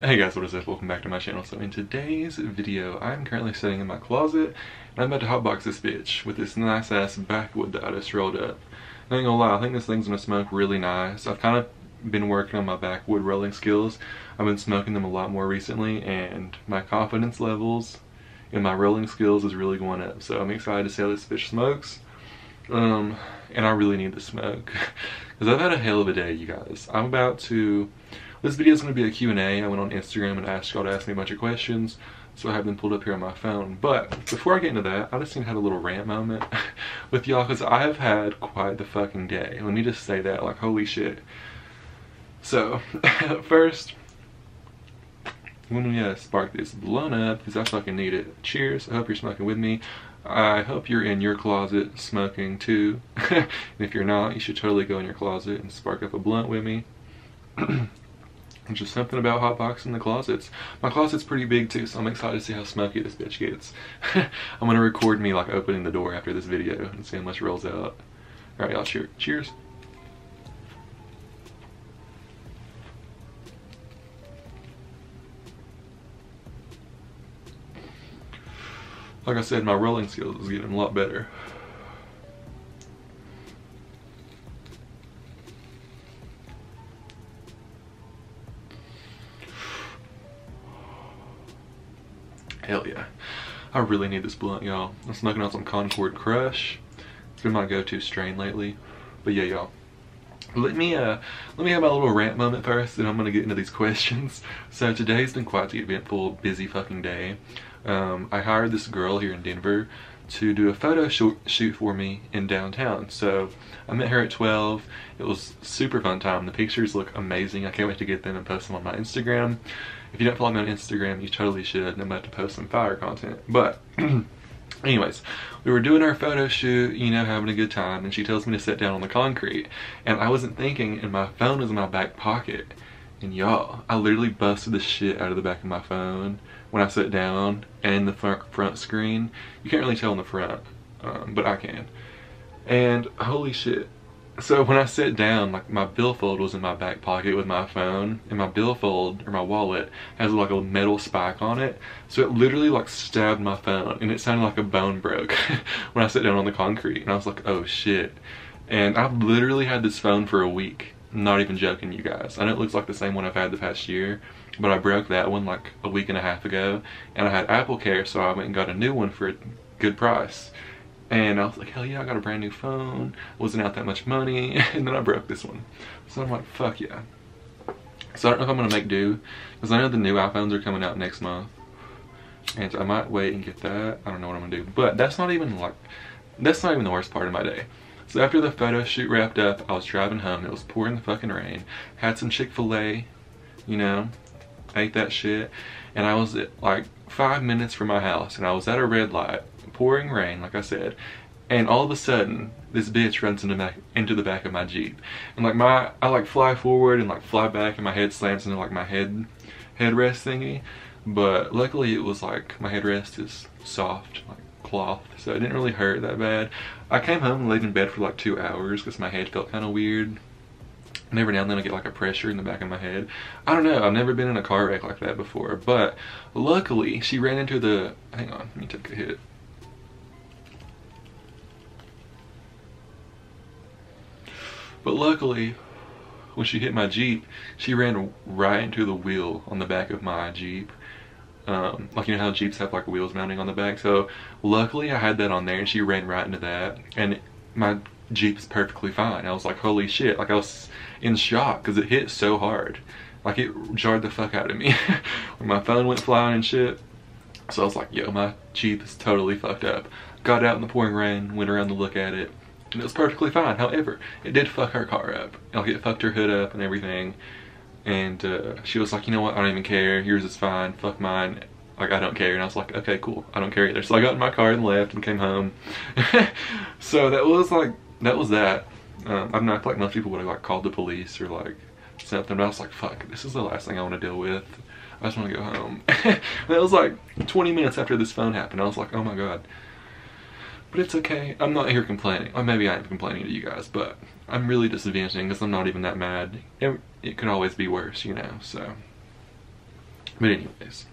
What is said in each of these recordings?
Hey guys, what is up? Welcome back to my channel. So in today's video, I'm currently sitting in my closet and I'm about to hotbox this bitch with this nice ass backwood that I just rolled up. I ain't gonna lie, I think this thing's gonna smoke really nice. I've kind of been working on my backwood rolling skills. I've been smoking them a lot more recently and my confidence levels in my rolling skills is really going up. So I'm excited to see how this bitch smokes. Um, and I really need the smoke because I've had a hell of a day, you guys. I'm about to this video is going to be a Q&A. I went on Instagram and asked y'all to ask me a bunch of questions, so I have them pulled up here on my phone. But before I get into that, I just need to have a little rant moment with y'all because I have had quite the fucking day. Let me just say that, like, holy shit. So, first, when we uh, spark this blown up, because I fucking need it. Cheers. I hope you're smoking with me. I hope you're in your closet smoking too. and if you're not, you should totally go in your closet and spark up a blunt with me. just something about hotboxing the closets. My closet's pretty big too, so I'm excited to see how smoky this bitch gets. I'm gonna record me like opening the door after this video and see how much rolls out. Alright y'all, cheer cheers. Like I said, my rolling skills is getting a lot better. I really need this blunt, y'all. I'm smoking on some Concord Crush. It's been my go-to strain lately. But yeah, y'all. Let me uh let me have my little rant moment first, and I'm gonna get into these questions. So today's been quite the eventful, busy fucking day. Um, I hired this girl here in Denver to do a photo shoot for me in downtown. So I met her at 12. It was super fun time. The pictures look amazing. I can't wait to get them and post them on my Instagram. If you don't follow me on Instagram, you totally should. I'm about to post some fire content. But anyways, we were doing our photo shoot, you know, having a good time, and she tells me to sit down on the concrete. And I wasn't thinking, and my phone was in my back pocket. And y'all, I literally busted the shit out of the back of my phone when I sat down and the front, front screen. You can't really tell in the front, um, but I can. And holy shit. So when I sat down, like my billfold was in my back pocket with my phone, and my billfold, or my wallet, has like a metal spike on it. So it literally like stabbed my phone, and it sounded like a bone broke when I sat down on the concrete. And I was like, oh shit. And I've literally had this phone for a week. I'm not even joking, you guys. I know it looks like the same one I've had the past year, but I broke that one like a week and a half ago and I had Apple Care so I went and got a new one for a good price and I was like hell yeah I got a brand new phone. Wasn't out that much money. And then I broke this one. So I'm like fuck yeah. So I don't know if I'm gonna make do because I know the new iPhones are coming out next month. And so I might wait and get that. I don't know what I'm gonna do. But that's not even like that's not even the worst part of my day. So after the photo shoot wrapped up I was driving home it was pouring the fucking rain. Had some Chick-fil-A you know ate that shit, and I was like five minutes from my house, and I was at a red light, pouring rain, like I said, and all of a sudden, this bitch runs into, back, into the back of my Jeep. And like my, I like fly forward and like fly back and my head slams into like my head, headrest thingy. But luckily it was like, my headrest is soft, like cloth, so it didn't really hurt that bad. I came home and laid in bed for like two hours because my head felt kind of weird. And every now and then I get like a pressure in the back of my head. I don't know, I've never been in a car wreck like that before. But luckily, she ran into the, hang on, let me take a hit. But luckily, when she hit my Jeep, she ran right into the wheel on the back of my Jeep. Um, like you know how Jeeps have like wheels mounting on the back. So luckily I had that on there and she ran right into that. And my Jeep is perfectly fine. I was like, holy shit. Like I was in shock because it hit so hard. Like it jarred the fuck out of me. my phone went flying and shit. So I was like, yo, my Jeep is totally fucked up. Got out in the pouring rain, went around to look at it, and it was perfectly fine. However, it did fuck her car up. Like it fucked her hood up and everything. And uh, she was like, you know what, I don't even care. Yours is fine, fuck mine. Like, I don't care. And I was like, okay, cool. I don't care either. So I got in my car and left and came home. so that was like that was that. Um, I'm not like most people would have like called the police or like something, but I was like, fuck, this is the last thing I want to deal with. I just want to go home. that was like 20 minutes after this phone happened. I was like, oh my god. But it's okay. I'm not here complaining. Or maybe I am complaining to you guys, but I'm really just because I'm not even that mad. It, it could always be worse, you know, so. But anyways,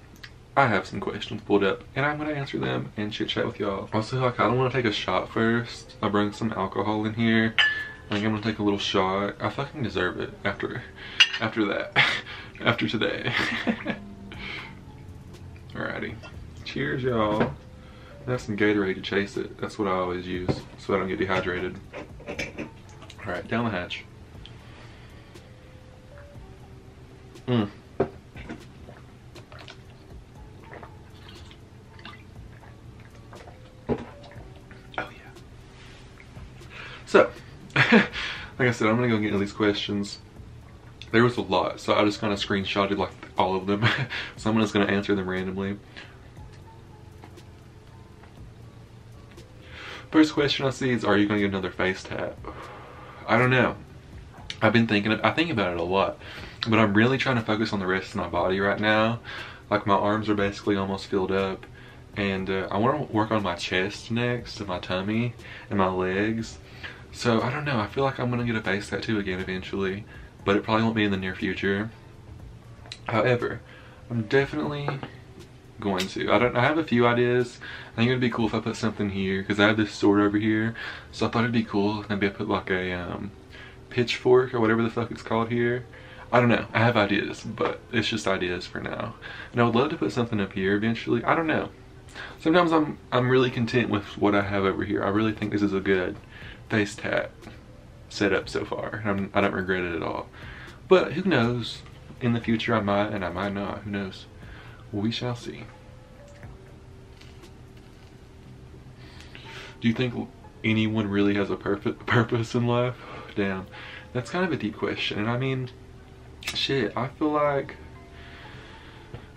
I have some questions pulled up and I'm gonna answer them and chit chat with y'all. Also, I kinda wanna take a shot first. I bring some alcohol in here. I think I'm gonna take a little shot. I fucking deserve it after, after that, after today. Alrighty. Cheers, y'all. That's some Gatorade to chase it. That's what I always use so I don't get dehydrated. Alright, down the hatch. Mmm. Oh yeah. So, like I said, I'm gonna go get into these questions. There was a lot, so I just kind of screenshotted like all of them. so I'm just gonna answer them randomly. First question I see is, are you gonna get another face tat? I don't know. I've been thinking, I think about it a lot, but I'm really trying to focus on the rest of my body right now. Like my arms are basically almost filled up and uh, I want to work on my chest next and my tummy and my legs. So I don't know, I feel like I'm gonna get a face tattoo again eventually, but it probably won't be in the near future. However, I'm definitely going to. I don't. I have a few ideas. I think it'd be cool if I put something here because I have this sword over here. So I thought it'd be cool maybe I put like a um, pitchfork or whatever the fuck it's called here. I don't know. I have ideas, but it's just ideas for now. And I would love to put something up here eventually. I don't know. Sometimes I'm I'm really content with what I have over here. I really think this is a good face tat setup so far. I'm, I don't regret it at all. But who knows? In the future I might and I might not. Who knows? We shall see. Do you think anyone really has a perfect purpose in life? Damn, that's kind of a deep question. And I mean, shit, I feel like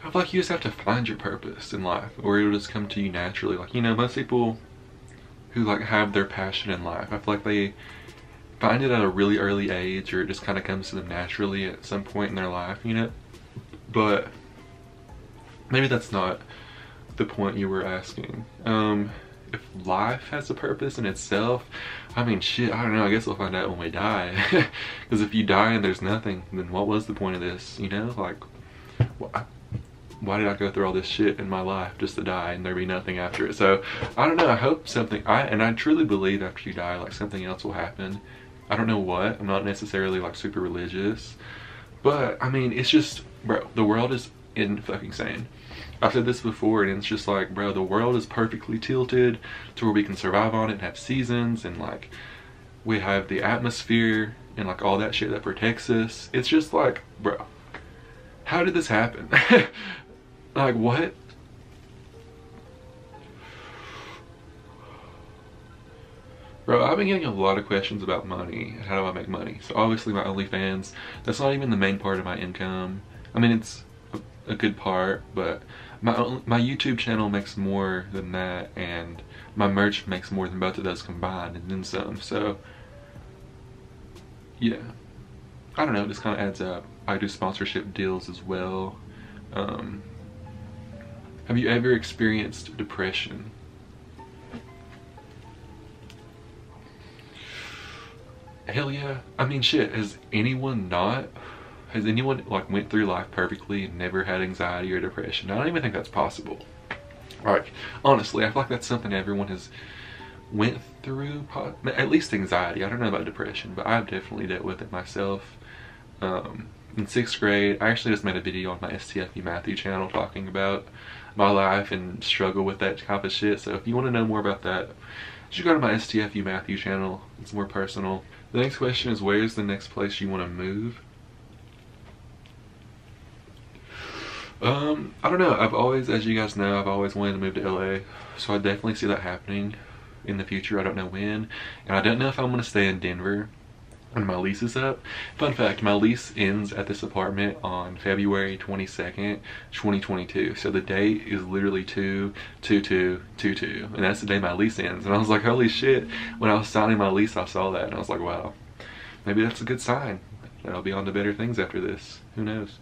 I feel like you just have to find your purpose in life, or it'll just come to you naturally. Like you know, most people who like have their passion in life, I feel like they find it at a really early age, or it just kind of comes to them naturally at some point in their life. You know, but maybe that's not the point you were asking. Um, if life has a purpose in itself, I mean, shit, I don't know. I guess we'll find out when we die. Because if you die and there's nothing, then what was the point of this? You know, like, why did I go through all this shit in my life just to die and there be nothing after it? So I don't know. I hope something. I and I truly believe after you die, like something else will happen. I don't know what. I'm not necessarily like super religious, but I mean, it's just, bro. The world is in fucking sane. I've said this before and it's just like, bro, the world is perfectly tilted to where we can survive on it and have seasons and like we have the atmosphere and like all that shit that protects us. It's just like, bro, how did this happen? like what? Bro, I've been getting a lot of questions about money. How do I make money? So obviously my OnlyFans, that's not even the main part of my income. I mean, it's a, good part, but my my YouTube channel makes more than that, and my merch makes more than both of those combined, and then some. So, yeah, I don't know. It just kind of adds up. I do sponsorship deals as well. Um, have you ever experienced depression? Hell yeah. I mean, shit. Has anyone not? Has anyone like went through life perfectly and never had anxiety or depression? I don't even think that's possible. Like, honestly, I feel like that's something everyone has went through, at least anxiety. I don't know about depression, but I've definitely dealt with it myself. Um, in sixth grade, I actually just made a video on my STFU Matthew channel talking about my life and struggle with that type of shit. So if you want to know more about that, you go to my STFU Matthew channel. It's more personal. The next question is where's the next place you want to move? Um, I don't know. I've always, as you guys know, I've always wanted to move to LA. So I definitely see that happening in the future. I don't know when. And I don't know if I'm going to stay in Denver when my lease is up. Fun fact, my lease ends at this apartment on February 22nd, 2022. So the date is literally 2 2 2 2 2. And that's the day my lease ends. And I was like, holy shit. When I was signing my lease, I saw that. And I was like, wow, maybe that's a good sign. That I'll be on to better things after this. Who knows?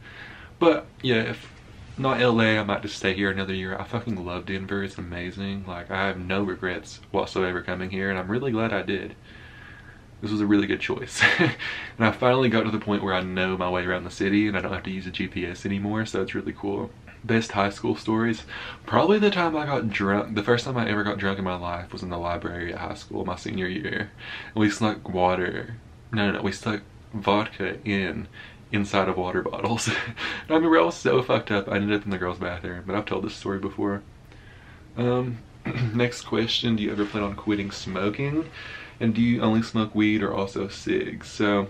But yeah, if not LA, I might just stay here another year. I fucking love Denver. It's amazing. Like, I have no regrets whatsoever coming here, and I'm really glad I did. this was a really good choice. and I finally got to the point where I know my way around the city and I don't have to use a GPS anymore, so it's really cool. Best high school stories? Probably the time I got drunk, the first time I ever got drunk in my life was in the library at high school, my senior year. And we snuck water, no, no, no, we stuck vodka in inside of water bottles. I remember I was so fucked up, I ended up in the girls' bathroom, but I've told this story before. Um, next question, do you ever plan on quitting smoking? And do you only smoke weed or also cigs? So,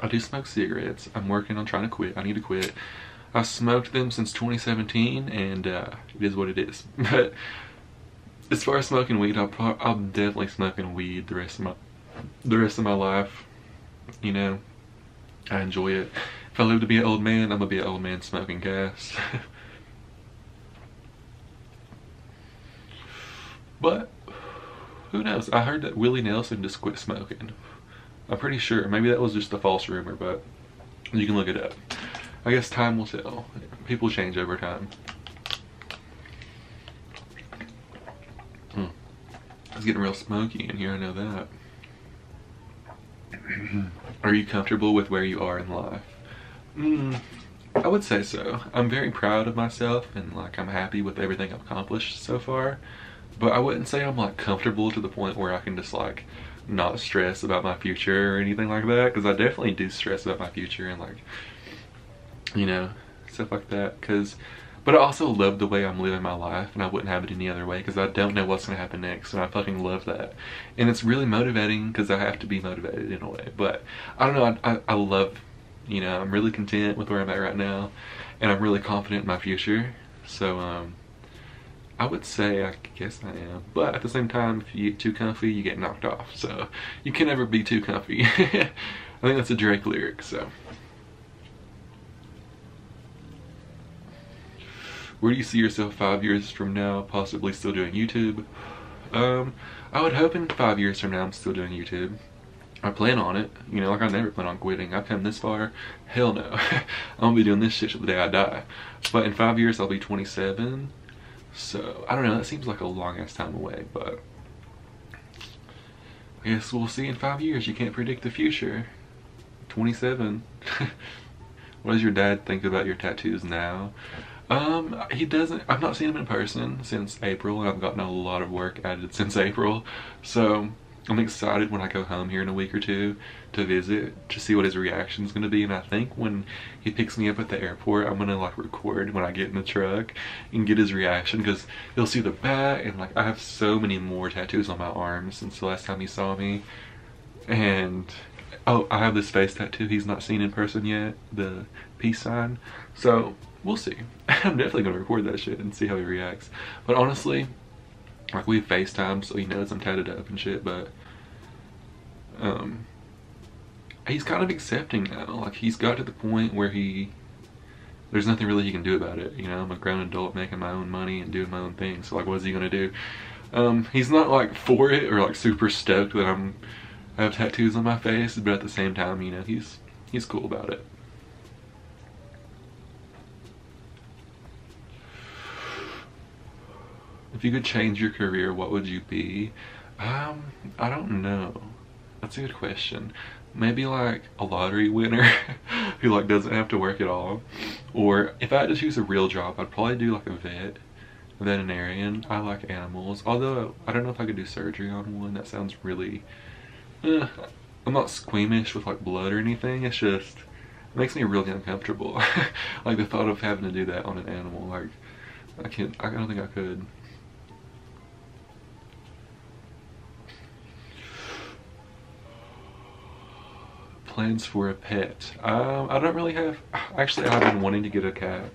I do smoke cigarettes. I'm working on trying to quit. I need to quit. I smoked them since 2017 and uh, it is what it is. But as far as smoking weed, I'll, I'll definitely smoking weed the rest of my the rest of my life. You know, I enjoy it. If I live to be an old man, I'm gonna be an old man smoking gas. but who knows? I heard that Willie Nelson just quit smoking. I'm pretty sure. Maybe that was just a false rumor, but you can look it up. I guess time will tell. People change over time. Hmm. It's getting real smoky in here, I know that. are you comfortable with where you are in life? Mm, I would say so. I'm very proud of myself and like I'm happy with everything I've accomplished so far. But I wouldn't say I'm like comfortable to the point where I can just like not stress about my future or anything like that because I definitely do stress about my future and like you know stuff like that because but I also love the way I'm living my life and I wouldn't have it any other way because I don't know what's going to happen next and I fucking love that. And it's really motivating because I have to be motivated in a way. But I don't know, I, I, I love, you know, I'm really content with where I'm at right now and I'm really confident in my future. So, um, I would say I guess I am. But at the same time, if you get too comfy, you get knocked off. So you can never be too comfy. I think that's a Drake lyric, so. Where do you see yourself five years from now, possibly still doing YouTube? Um, I would hope in five years from now I'm still doing YouTube. I plan on it. You know, like I never plan on quitting. I've come this far. Hell no. I'm gonna be doing this shit till the day I die. But in five years I'll be 27. So, I don't know. That seems like a long ass time away, but... I guess we'll see in five years. You can't predict the future. 27. what does your dad think about your tattoos now? Um, he doesn't, I've not seen him in person since April, and I've gotten a lot of work added since April, so I'm excited when I go home here in a week or two to visit, to see what his reaction is going to be, and I think when he picks me up at the airport, I'm going to like record when I get in the truck and get his reaction, because he'll see the bat and like I have so many more tattoos on my arms since the last time he saw me, and oh, I have this face tattoo he's not seen in person yet, the peace sign, so we'll see. I'm definitely gonna record that shit and see how he reacts. But honestly, like we FaceTime, so he knows I'm tatted up and shit, but um he's kind of accepting now. Like he's got to the point where he there's nothing really he can do about it. You know, I'm a grown adult making my own money and doing my own thing. So like what is he gonna do? Um, he's not like for it or like super stoked that I'm I have tattoos on my face, but at the same time, you know, he's he's cool about it. If you could change your career, what would you be? Um, I don't know. That's a good question. Maybe like a lottery winner who like doesn't have to work at all. Or if I had to choose a real job, I'd probably do like a vet, a veterinarian. I like animals. Although I don't know if I could do surgery on one. That sounds really. Eh, I'm not squeamish with like blood or anything. It's just it makes me really uncomfortable. like the thought of having to do that on an animal. Like I can't. I don't think I could. Plans for a pet? Um, I don't really have, actually I've been wanting to get a cat.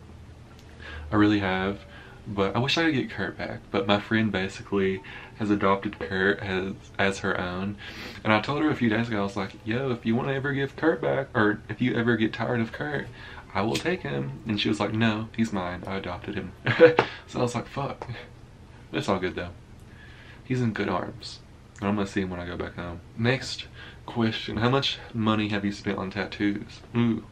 I really have, but I wish I could get Kurt back. But my friend basically has adopted Kurt as, as her own. And I told her a few days ago, I was like, yo, if you want to ever give Kurt back, or if you ever get tired of Kurt, I will take him. And she was like, no, he's mine. I adopted him. so I was like, fuck. It's all good though. He's in good arms. I'm gonna see him when I go back home. Next question. How much money have you spent on tattoos? Ooh.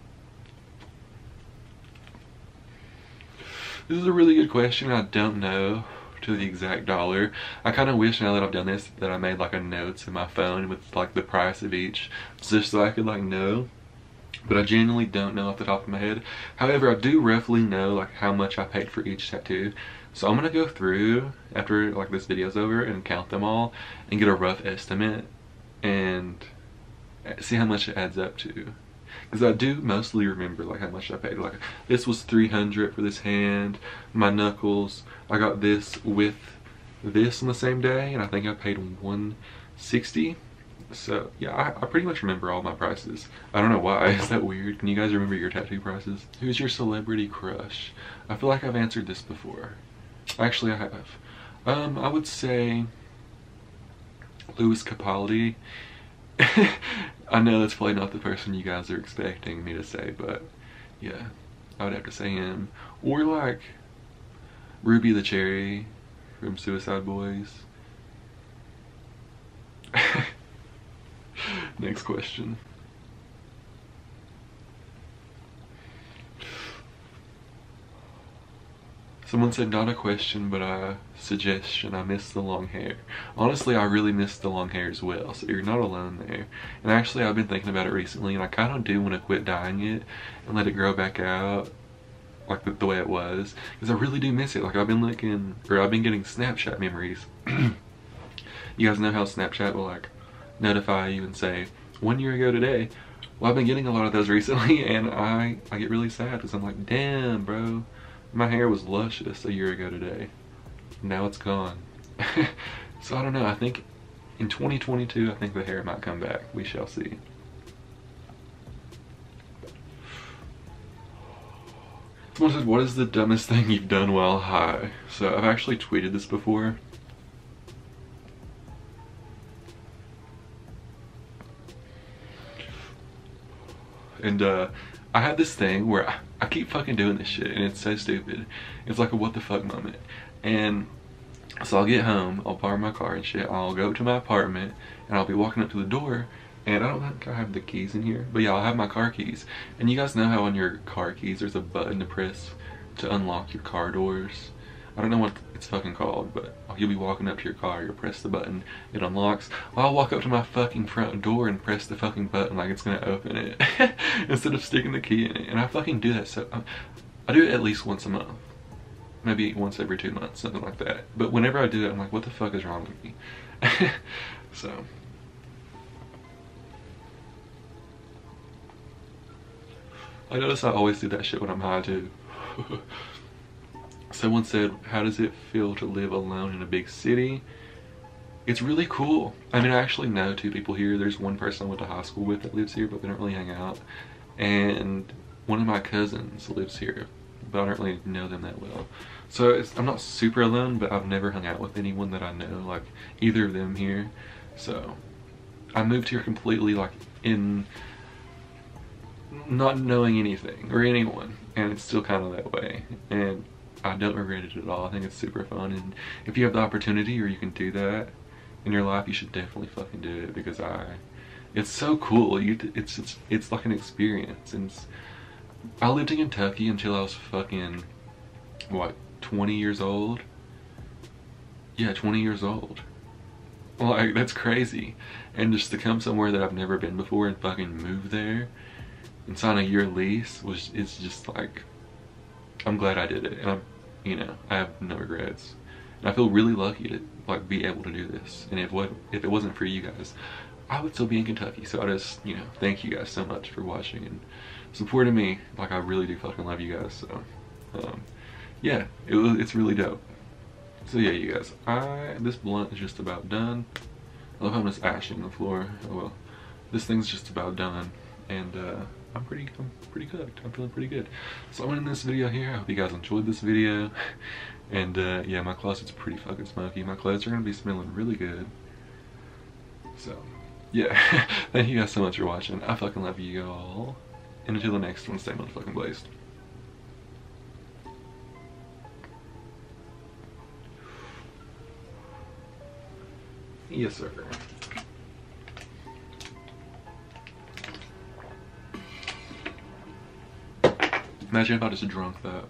This is a really good question. I don't know, to the exact dollar. I kind of wish now that I've done this that I made like a notes in my phone with like the price of each just so I could like know but I genuinely don't know off the top of my head. However, I do roughly know like how much I paid for each tattoo. So I'm gonna go through after like this video's over and count them all and get a rough estimate and see how much it adds up to. Because I do mostly remember like how much I paid. Like this was 300 for this hand, my knuckles. I got this with this on the same day and I think I paid 160 so yeah, I, I, pretty much remember all my prices. I don't know why, is that weird? Can you guys remember your tattoo prices? Who's your celebrity crush? I feel like I've answered this before. Actually, I have. Um, I would say Lewis Capaldi. I know that's probably not the person you guys are expecting me to say, but yeah, I would have to say him. Or like Ruby da Cherry from Suicide Boys. Next question. Someone said not a question, but a suggestion. I miss the long hair. Honestly, I really miss the long hair as well, so you're not alone there. And actually, I've been thinking about it recently, and I kind of do want to quit dyeing it and let it grow back out like the, the way it was. Because I really do miss it. Like, I've been looking, or I've been getting Snapchat memories. you guys know how Snapchat will, like, notify you and say, one year ago today. Well, I've been getting a lot of those recently, and I, I get really sad because I'm like, damn, bro. My hair was luscious a year ago today. Now it's gone. so I don't know. I think in 2022, I think the hair might come back. We shall see. Someone said, what is the dumbest thing you've done while high? So I've actually tweeted this before. And uh, I had this thing where I, keep fucking doing this shit and it's so stupid. It's like a what the fuck moment. And so I'll get home, I'll park my car and shit, I'll go up to my apartment and I'll be walking up to the door and I don't think I have the keys in here, but yeah, I'll have my car keys. And you guys know how on your car keys there's a button to press to unlock your car doors? I don't know what it's fucking called, but you'll be walking up to your car, you'll press the button, it unlocks. I'll walk up to my fucking front door and press the fucking button like it's gonna open it instead of sticking the key in it. And I fucking do that so, um, I do it at least once a month. Maybe once every two months, something like that. But whenever I do it, I'm like, what the fuck is wrong with me? so. I notice I always do that shit when I'm high too. Someone said, how does it feel to live alone in a big city? It's really cool. I mean, I actually know two people here. There's one person I went to high school with that lives here, but we don't really hang out. And one of my cousins lives here, but I don't really know them that well. So I'm not super alone, but I've never hung out with anyone that I know, like either of them here. So I moved here completely like in not knowing anything or anyone and it's still kind of that way and I don't regret it at all. I think it's super fun and if you have the opportunity or you can do that in your life, you should definitely fucking do it because I, it's so cool. You, it's, it's, it's like an experience and I lived in Kentucky until I was fucking, what, 20 years old? Yeah, 20 years old. Like, that's crazy. And just to come somewhere that I've never been before and fucking move there and sign a year lease was, it's just like, I'm glad I did it. And I'm you know, I have no regrets. And I feel really lucky to like be able to do this. And if what if it wasn't for you guys, I would still be in Kentucky. So I just, you know, thank you guys so much for watching and supporting me. Like I really do fucking love you guys. So um, yeah, it was it's really dope. So yeah, you guys, I this blunt is just about done. I love how much ash on the floor. Oh well, this thing's just about done, and uh, I'm pretty, I'm pretty cooked. I'm feeling pretty good. So I'm ending this video here. I hope you guys enjoyed this video. And uh, yeah, my closet's pretty fucking smoky. My clothes are gonna be smelling really good. So yeah, thank you guys so much for watching. I fucking love you all. And until the next one, stay motherfucking blazed. Yes, sir. Imagine if I just drunk that.